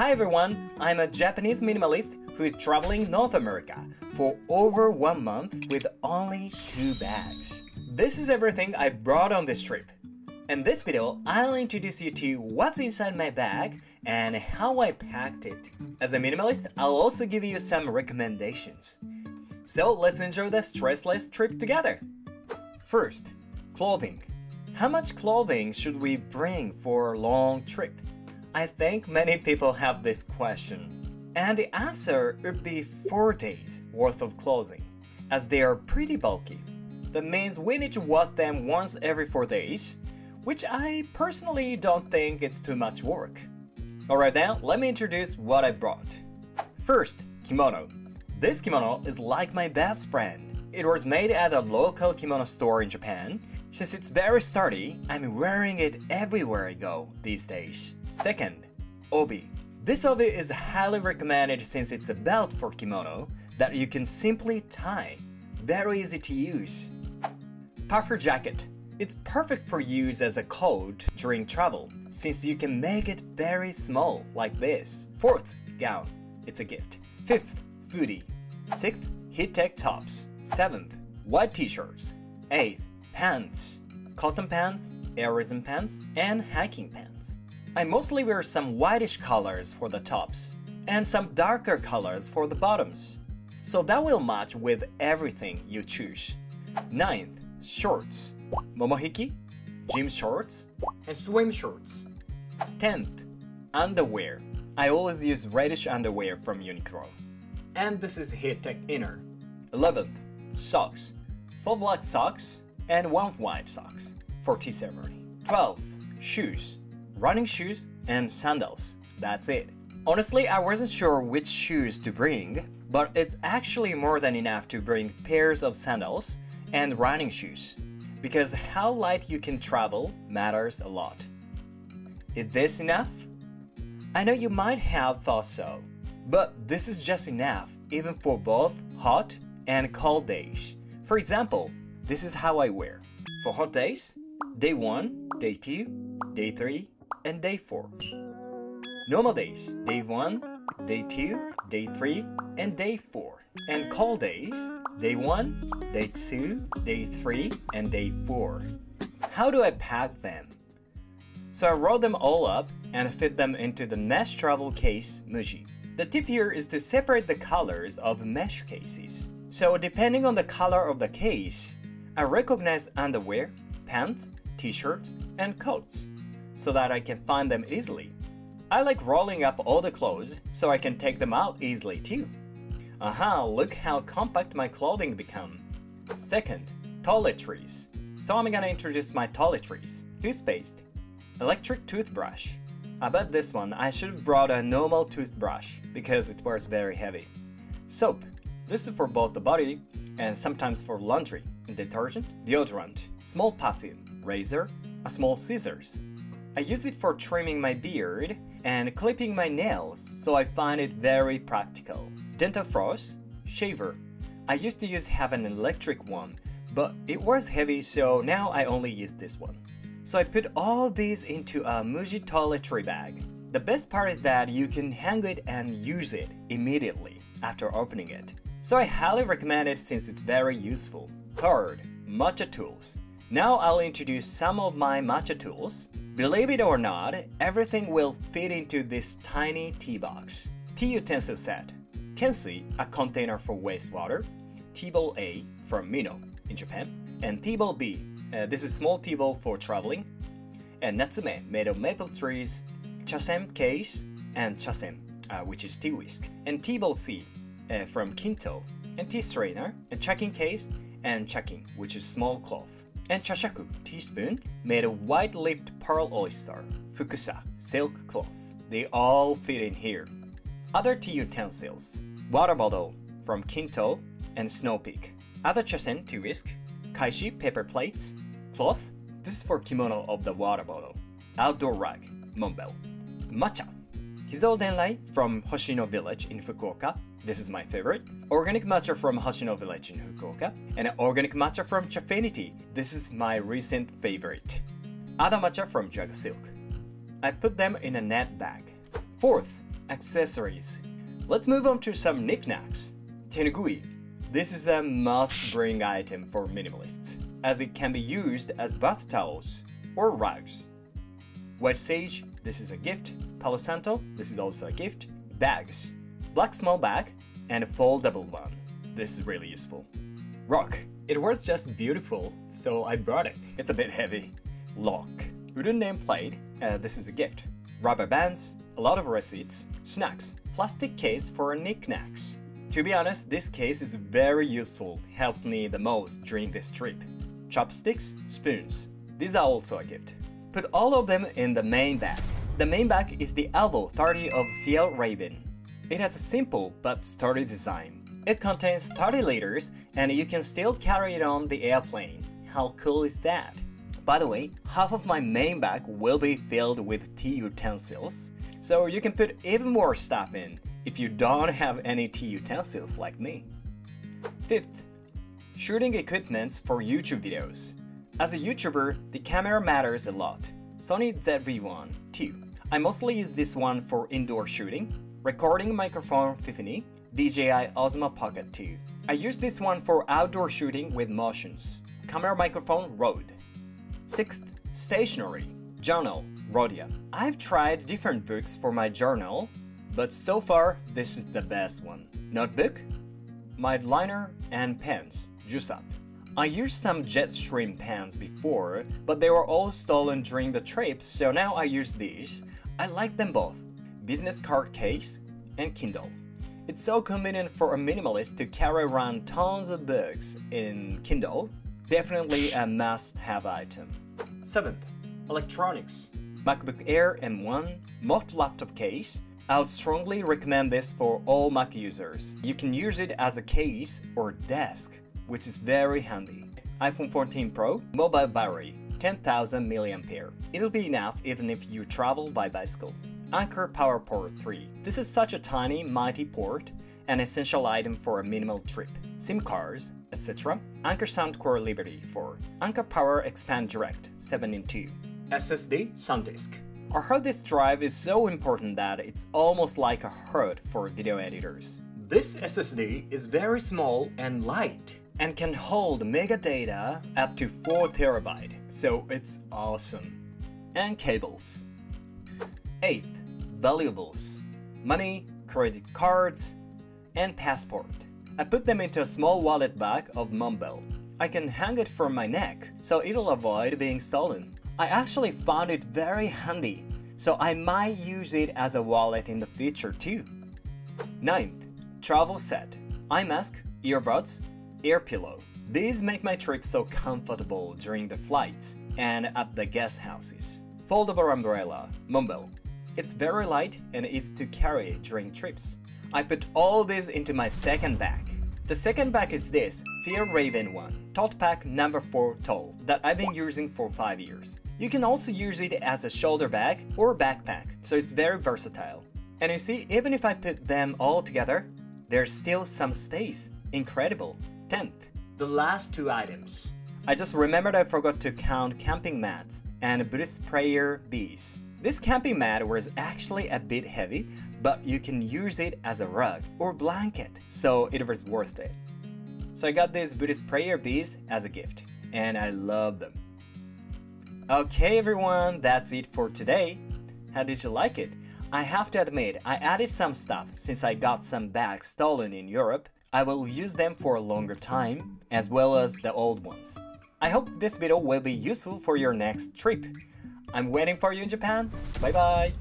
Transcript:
Hi everyone, I'm a Japanese minimalist who is traveling North America for over one month with only two bags. This is everything I brought on this trip. In this video, I'll introduce you to what's inside my bag and how I packed it. As a minimalist, I'll also give you some recommendations. So let's enjoy the stressless trip together. First, clothing. How much clothing should we bring for a long trip? I think many people have this question. And the answer would be 4 days worth of clothing, as they are pretty bulky. That means we need to wash them once every 4 days, which I personally don't think it's too much work. Alright then, let me introduce what I brought. First, kimono. This kimono is like my best friend. It was made at a local kimono store in Japan. Since it's very sturdy, I'm wearing it everywhere I go these days. Second, obi. This obi is highly recommended since it's a belt for kimono that you can simply tie. Very easy to use. Puffer jacket. It's perfect for use as a coat during travel, since you can make it very small like this. Fourth, gown. It's a gift. Fifth, foodie. Sixth, heat tech tops. Seventh, white t-shirts. Eighth, pants. Cotton pants, airism pants, and hiking pants. I mostly wear some whitish colors for the tops, and some darker colors for the bottoms. So that will match with everything you choose. Ninth, shorts. Momohiki, gym shorts, and swim shorts. 10th, underwear. I always use reddish underwear from Uniqlo. And this is Heat Inner. 11th, socks. Four black socks and one white socks for tea ceremony. 12. shoes. Running shoes and sandals. That's it. Honestly, I wasn't sure which shoes to bring, but it's actually more than enough to bring pairs of sandals and running shoes, because how light you can travel matters a lot. Is this enough? I know you might have thought so, but this is just enough even for both hot and cold days. For example, this is how I wear. For hot days, day 1, day 2, day 3, and day 4. Normal days, day 1, day 2, day 3, and day 4. And cold days, day 1, day 2, day 3, and day 4. How do I pack them? So I roll them all up and fit them into the mesh travel case Muji. The tip here is to separate the colors of mesh cases. So depending on the color of the case, I recognize underwear, pants, t-shirts, and coats so that I can find them easily. I like rolling up all the clothes so I can take them out easily too. Aha, look how compact my clothing become. Second, toiletries. So I'm gonna introduce my toiletries. Toothpaste, electric toothbrush. Bet this one I should have brought a normal toothbrush because it was very heavy. Soap. This is for both the body and sometimes for laundry. Detergent, deodorant, small perfume, razor, a small scissors. I use it for trimming my beard and clipping my nails, so I find it very practical. Dental floss, shaver. I used to use have an electric one, but it was heavy so now I only use this one. So I put all these into a Muji toiletry bag. The best part is that you can hang it and use it immediately after opening it. So I highly recommend it since it's very useful. Third, matcha tools. Now I'll introduce some of my matcha tools. Believe it or not, everything will fit into this tiny tea box. Tea utensil set. Kensui, a container for wastewater. Tea bowl A from Mino in Japan. And tea bowl B, uh, this is small tea bowl for traveling. And Natsume, made of maple trees. Chasen case and Chasen, uh, which is tea whisk. And tea bowl C uh, from Kinto. And tea strainer, and chakin case, and chakin, which is small cloth and chashaku teaspoon made of white-lipped pearl oyster, fukusa silk cloth. They all fit in here. Other tea utensils, water bottle from Kinto and Snow Peak. Other chasen tea whisk, kaishi paper plates, cloth. This is for kimono of the water bottle. Outdoor rug, mont-bell. Matcha. Hizou Denrai from Hoshino Village in Fukuoka this is my favorite. Organic matcha from Hoshino Village in Fukuoka. And organic matcha from Chafinity. This is my recent favorite. Other matcha from Jaga Silk. I put them in a net bag. Fourth, accessories. Let's move on to some knickknacks. Tenugui. This is a must-bring item for minimalists, as it can be used as bath towels or rugs. White sage, this is a gift. Palo Santo, this is also a gift. Bags. Black small bag and a foldable one. This is really useful. Rock. It was just beautiful, so I brought it. It's a bit heavy. Lock. Wooden nameplate, uh, this is a gift. Rubber bands, a lot of receipts, snacks, plastic case for knickknacks. To be honest, this case is very useful, helped me the most during this trip. Chopsticks, spoons, these are also a gift. Put all of them in the main bag. The main bag is the Ulvo 30 of Fjällräven. It has a simple but sturdy design. It contains 30 liters and you can still carry it on the airplane. How cool is that? By the way, half of my main bag will be filled with tea utensils, so you can put even more stuff in if you don't have any tea utensils like me. Fifth, shooting equipments for YouTube videos. As a YouTuber, the camera matters a lot. Sony ZV-1 2. I mostly use this one for indoor shooting, recording microphone Fifine, DJI Osmo Pocket 2. I use this one for outdoor shooting with motions. Camera microphone Rode. Sixth, stationery. Journal, Rhodia. I've tried different books for my journal, but so far this is the best one. Notebook, my liner, and pens, Juice Up. I used some Jetstream pens before, but they were all stolen during the trip, so now I use these. I like them both. Business card case and Kindle. It's so convenient for a minimalist to carry around tons of books in Kindle. Definitely a must-have item. 7th. Electronics. MacBook Air M1, MOFT laptop case. I would strongly recommend this for all Mac users. You can use it as a case or desk which is very handy. iPhone 14 Pro, mobile battery, 10,000 mAh. It'll be enough even if you travel by bicycle. Anker Power Port 3. This is such a tiny, mighty port, an essential item for a minimal trip. SIM cards, etc. Anker Soundcore Liberty 4. Anker Power Expand Direct 7 in 2. SSD SanDisk. A hard disk drive is so important that it's almost like a heart for video editors. This SSD is very small and light and can hold mega data up to 4 terabyte, so it's awesome. And cables. 8th, valuables. Money, credit cards, and passport. I put them into a small wallet bag of mont-bell. I can hang it from my neck, so it'll avoid being stolen. I actually found it very handy, so I might use it as a wallet in the future too. 9th, travel set. Eye mask, earbuds, ear pillow. These make my trip so comfortable during the flights and at the guest houses. Foldable umbrella, mont-bell. It's very light and easy to carry during trips. I put all this into my second bag. The second bag is this Fjällräven one, tote pack number 4 tall, that I've been using for 5 years. You can also use it as a shoulder bag or backpack, so it's very versatile. And you see, even if I put them all together, there's still some space. Incredible. 10th, the last two items. I just remembered I forgot to count camping mats and Buddhist prayer bees. This camping mat was actually a bit heavy, but you can use it as a rug or blanket, so it was worth it. So I got these Buddhist prayer beads as a gift, and I love them. Okay everyone, that's it for today. How did you like it? I have to admit, I added some stuff since I got some bags stolen in Europe, I will use them for a longer time, as well as the old ones. I hope this video will be useful for your next trip. I'm waiting for you in Japan. Bye bye!